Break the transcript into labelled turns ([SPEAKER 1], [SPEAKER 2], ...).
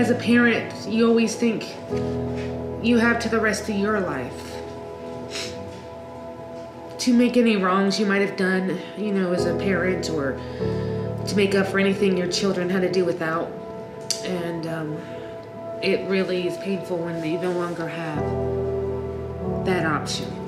[SPEAKER 1] as a parent, you always think you have to the rest of your life to make any wrongs you might have done, you know, as a parent or to make up for anything your children had to do without. And um, it really is painful when you no longer have that option.